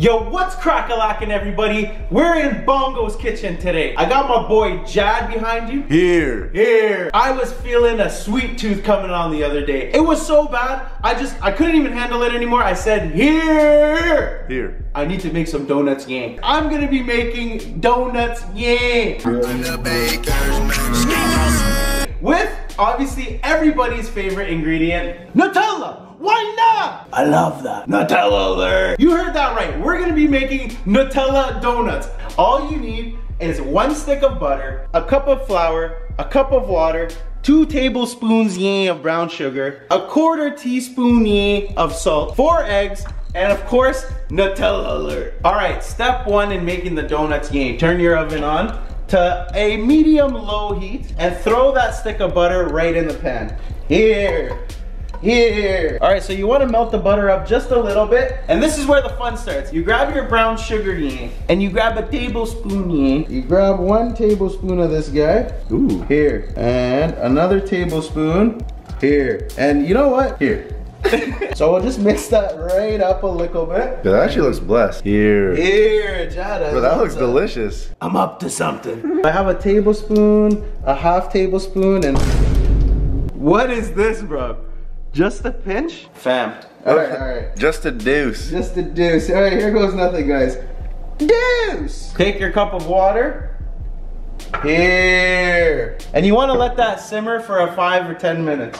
Yo, what's crack-a-lackin' everybody? We're in Bongo's kitchen today. I got my boy Jad behind you. Here. Here. I was feeling a sweet tooth coming on the other day. It was so bad, I just, I couldn't even handle it anymore. I said, here. Here. I need to make some donuts yang. I'm gonna be making donuts yang. With, obviously, everybody's favorite ingredient, Nutella. Why not? I love that. Nutella alert. You heard that right. We're gonna be making Nutella donuts. All you need is one stick of butter, a cup of flour, a cup of water, two tablespoons yin of brown sugar, a quarter teaspoon yin of salt, four eggs, and of course, Nutella alert. All right, step one in making the donuts yin. Turn your oven on to a medium low heat and throw that stick of butter right in the pan. Here, here. All right, so you wanna melt the butter up just a little bit, and this is where the fun starts. You grab your brown sugar yin, and you grab a tablespoon yin. You grab one tablespoon of this guy. Ooh. Here, and another tablespoon. Here, and you know what? Here. so we'll just mix that right up a little bit. That actually looks blessed. Here. Here, Jada. Bro, that looks delicious. I'm up to something. I have a tablespoon, a half tablespoon, and what is this, bro? Just a pinch? Fam. All right, all right. Just a deuce. Just a deuce. All right, here goes nothing, guys. Deuce. Take your cup of water. Here. And you want to let that simmer for a five or 10 minutes.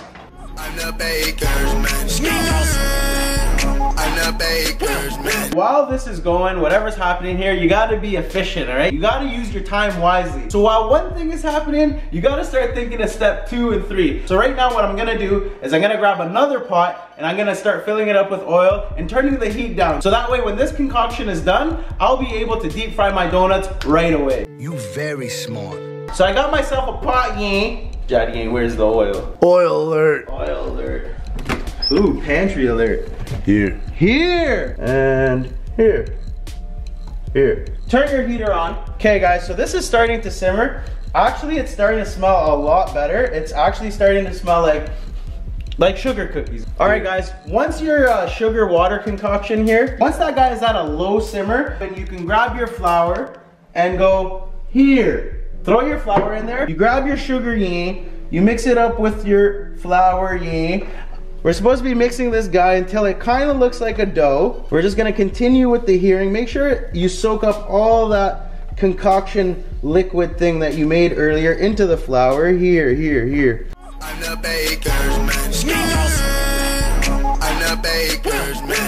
I'm the baker's man. I'm the baker's man. While this is going, whatever's happening here, you gotta be efficient, all right? You gotta use your time wisely. So while one thing is happening, you gotta start thinking of step two and three. So right now what I'm gonna do is I'm gonna grab another pot and I'm gonna start filling it up with oil and turning the heat down. So that way when this concoction is done, I'll be able to deep fry my donuts right away. You very smart. So I got myself a pot ying. Where's the oil? Oil alert. Oil alert. Ooh, pantry alert. Here. Here and here. Here. Turn your heater on. Okay guys, so this is starting to simmer. Actually, it's starting to smell a lot better. It's actually starting to smell like like sugar cookies. All right guys, once your uh, sugar water concoction here, once that guy is at a low simmer, then you can grab your flour and go here. Throw your flour in there. You grab your sugar yin, you mix it up with your flour yin. We're supposed to be mixing this guy until it kind of looks like a dough. We're just gonna continue with the hearing. Make sure you soak up all that concoction liquid thing that you made earlier into the flour. Here, here, here. I'm the baker's man. I'm the baker's man.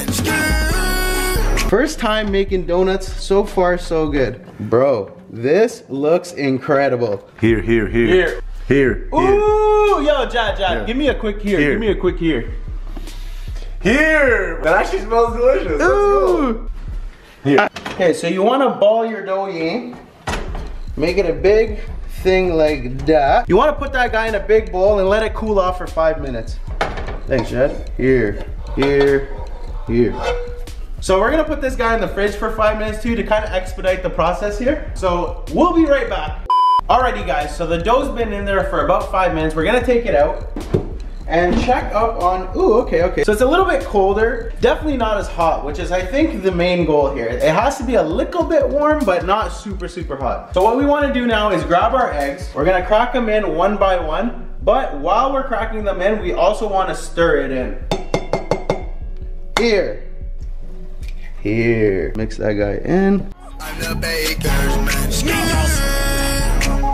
First time making donuts, so far so good. Bro, this looks incredible. Here, here, here. Here. Here. Here. Ooh, yo, Jad, Jad, Yeah. give me a quick here. Here. Give me a quick here. Here. That actually smells delicious. Let's go. Ooh. Here. Okay, so you want to ball your dough in. Make it a big thing like that. You want to put that guy in a big bowl and let it cool off for five minutes. Thanks, Jed. Here, here, here. So we're gonna put this guy in the fridge for five minutes too to kind of expedite the process here. So we'll be right back. Alrighty guys, so the dough's been in there for about five minutes. We're gonna take it out and check up on, ooh, okay, okay. So it's a little bit colder, definitely not as hot, which is I think the main goal here. It has to be a little bit warm, but not super, super hot. So what we wanna do now is grab our eggs. We're gonna crack them in one by one, but while we're cracking them in, we also wanna stir it in. Here. Here. Mix that guy in. I'm the baker's man.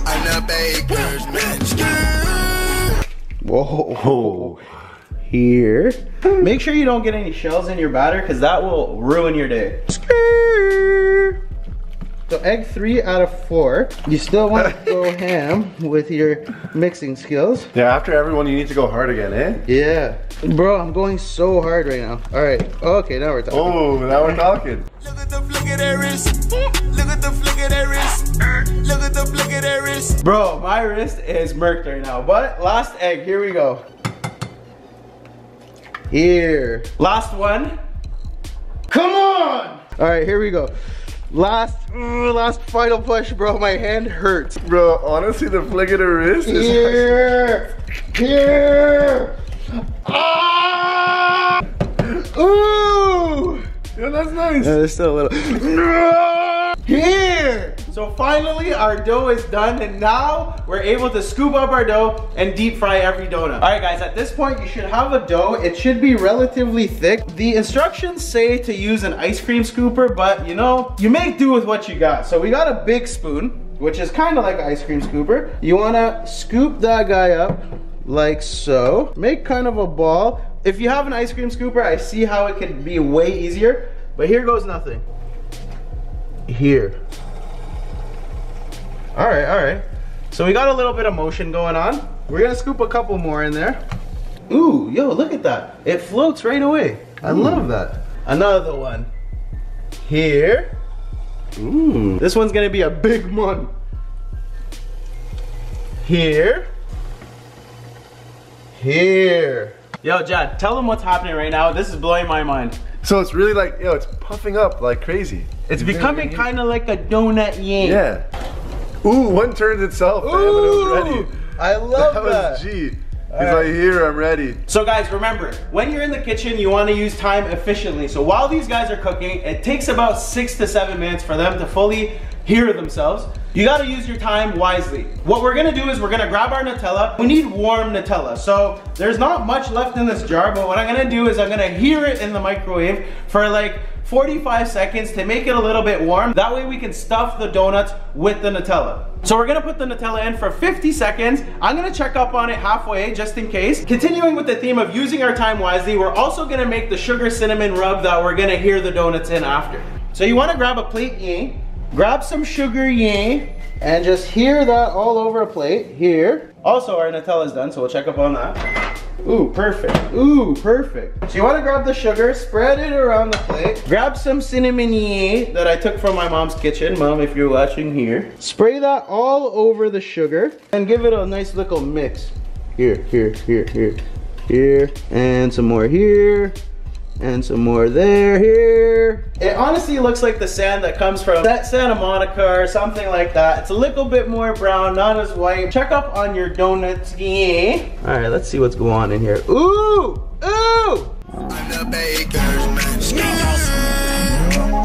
I'm the baker's man. Whoa. Here. Make sure you don't get any shells in your batter because that will ruin your day. So egg three out of four. You still want to go ham with your mixing skills. Yeah, after everyone, you need to go hard again, eh? Yeah. Bro, I'm going so hard right now. All right. Okay, now we're talking. Oh, now we're talking. Look at the flick of that wrist. Look at the flick of that wrist. Look at the flick of that wrist. Bro, my wrist is murked right now. But last egg, here we go. Here. Last one. Come on! All right, here we go. Last, mm, last final push, bro. My hand hurts. Bro, honestly, the flick of the wrist is Here, here. Ah! Ooh! Yeah, that's nice. there's still a little. So finally our dough is done and now we're able to scoop up our dough and deep fry every donut. All right guys, at this point you should have a dough. It should be relatively thick. The instructions say to use an ice cream scooper, but you know, you make do with what you got. So we got a big spoon, which is kind of like an ice cream scooper. You wanna scoop that guy up like so. Make kind of a ball. If you have an ice cream scooper, I see how it could be way easier, but here goes nothing. Here. All right, all right. So we got a little bit of motion going on. We're gonna scoop a couple more in there. Ooh, yo, look at that. It floats right away. I love that. Another one. Here. Ooh, this one's gonna be a big one. Here. Here. Yo, Jad, tell them what's happening right now. This is blowing my mind. So it's really like, yo, it's puffing up like crazy. It's becoming kind of like a donut yang. Yeah. Ooh, one turned itself, man, but it was ready. I love That that. was G. He's right. like, here, I'm ready. So guys, remember, when you're in the kitchen, you wanna use time efficiently. So while these guys are cooking, it takes about six to seven minutes for them to fully hear themselves. You gotta use your time wisely. What we're gonna do is we're gonna grab our Nutella. We need warm Nutella. So there's not much left in this jar, but what I'm gonna do is I'm gonna hear it in the microwave for like 45 seconds to make it a little bit warm. That way we can stuff the donuts with the Nutella. So we're gonna put the Nutella in for 50 seconds. I'm gonna check up on it halfway just in case. Continuing with the theme of using our time wisely, we're also gonna make the sugar cinnamon rub that we're gonna hear the donuts in after. So you wanna grab a plate yay, grab some sugar yay, and just hear that all over a plate, here. Also our Nutella's done, so we'll check up on that. Ooh, perfect. Ooh, perfect. So you want to grab the sugar, spread it around the plate. Grab some cinnamon yay that I took from my mom's kitchen. Mom, if you're watching here. Spray that all over the sugar and give it a nice little mix. Here, here, here, here, here. And some more here. And some more there, here. It honestly looks like the sand that comes from that Santa Monica or something like that. It's a little bit more brown, not as white. Check up on your donuts, yeah. All right, let's see what's going on in here. Ooh, ooh. I'm the baker's man.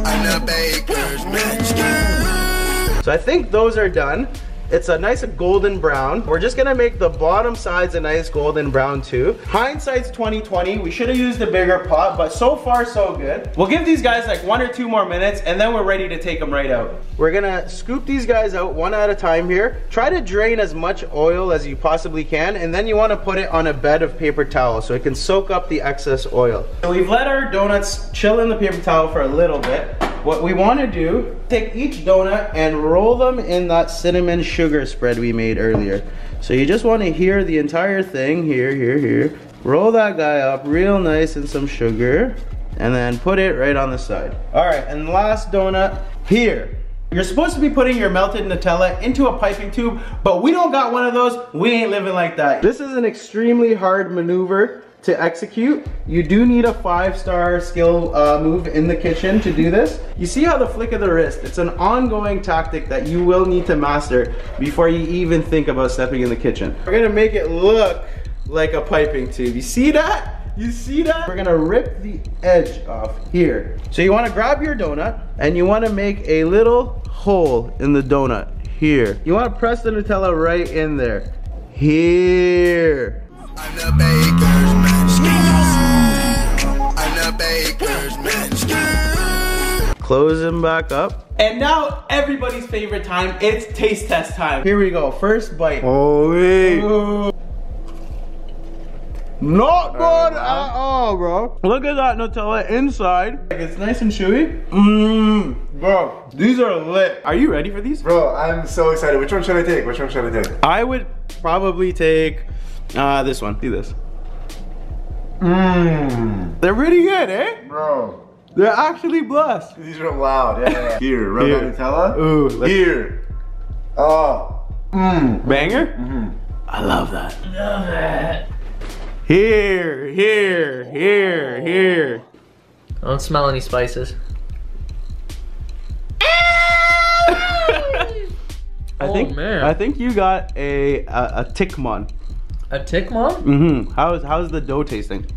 I'm the baker's man. So I think those are done. It's a nice golden brown. We're just gonna make the bottom sides a nice golden brown too. Hindsight's 2020. We should have used a bigger pot, but so far so good. We'll give these guys like one or two more minutes and then we're ready to take them right out. We're gonna scoop these guys out one at a time here. Try to drain as much oil as you possibly can and then you wanna put it on a bed of paper towel so it can soak up the excess oil. So we've let our donuts chill in the paper towel for a little bit. What we want to do, take each donut and roll them in that cinnamon sugar spread we made earlier. So you just want to hear the entire thing, here, here, here. Roll that guy up real nice in some sugar and then put it right on the side. All right, and last donut here. You're supposed to be putting your melted Nutella into a piping tube, but we don't got one of those. We ain't living like that. This is an extremely hard maneuver to execute. You do need a five-star skill uh, move in the kitchen to do this. You see how the flick of the wrist, it's an ongoing tactic that you will need to master before you even think about stepping in the kitchen. We're gonna make it look like a piping tube. You see that? You see that? We're gonna rip the edge off here. So you wanna grab your donut and you wanna make a little hole in the donut here. You wanna press the Nutella right in there. Here. I'm the baker's man. I'm the baker's man. Close them back up. And now everybody's favorite time, it's taste test time. Here we go, first bite. Holy. Ooh. Not good at all, bro. Look at that Nutella inside. Like it's nice and chewy. Mmm, bro, these are lit. Are you ready for these? Bro, I'm so excited. Which one should I take? Which one should I take? I would probably take uh, this one. Do this. Mmm. They're pretty good, eh? Bro. They're actually blessed. These are loud. Yeah. Here, rub Here. that Nutella. Ooh, let's- Here. Oh. Mmm. Banger? Mm-hmm. I love that. Love that. Here, here, here, here. I don't smell any spices. I Oh, think man. I think you got a a, a Tickmon. A tick mom? Mm-hmm. How's how's the dough tasting?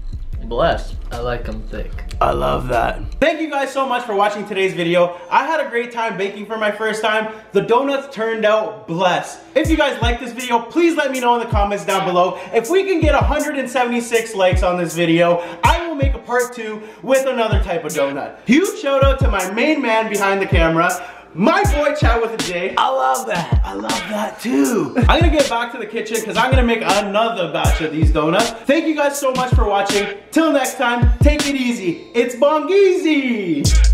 Bless. I like them thick. I love that. Thank you guys so much for watching today's video. I had a great time baking for my first time. The donuts turned out blessed. If you guys like this video, please let me know in the comments down below. If we can get 176 likes on this video, I will make a part two with another type of donut. Huge shout out to my main man behind the camera, my boy Chad with a J. I love that. I love that too. I'm gonna get back to the kitchen because I'm gonna make another batch of these donuts. Thank you guys so much for watching. Till next time, take it easy. It's Bongeezy.